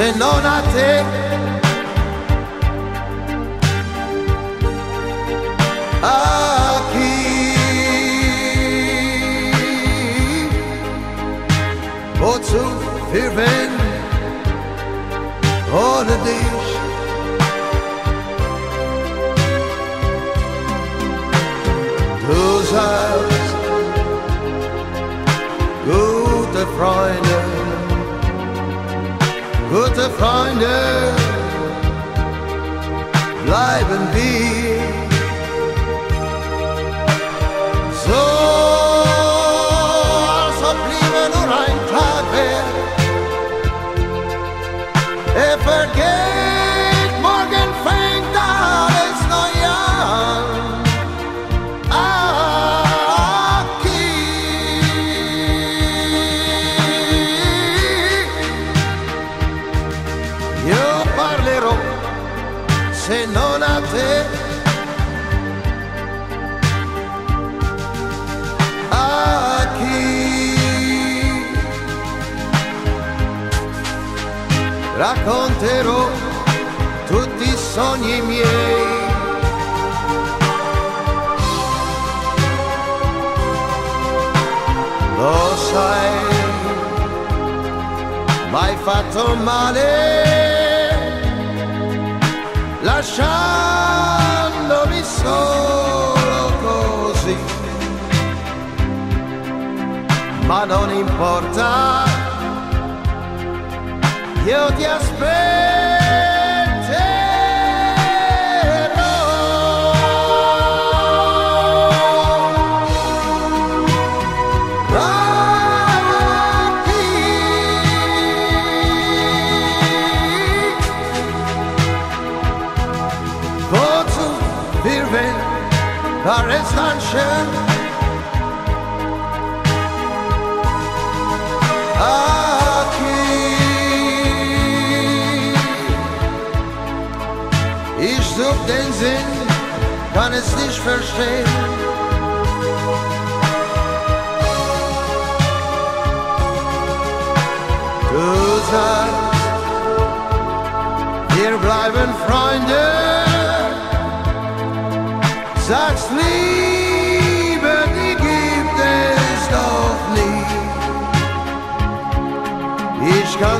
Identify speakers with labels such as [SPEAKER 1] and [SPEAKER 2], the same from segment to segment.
[SPEAKER 1] se non a te. A chi wozu wir wenn ohne dich Du sagst gute Freunde gute Freunde bleiben wir so, als ob nur ein Tag wäre. Er vergeht, se non a te. A chi racconterò tutti i sogni miei. Lo sai, m'hai fatto male, lasciandomi solo così. Ma non importa, io ti aspetterò. War es dann schön Aki. Ich such den Sinn, kann es nicht verstehen. Du sagst, wir bleiben Freunde.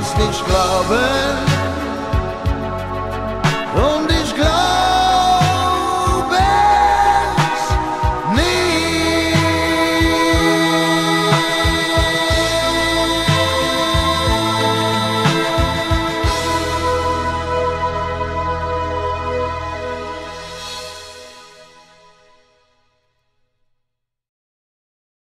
[SPEAKER 1] kannst nicht glauben,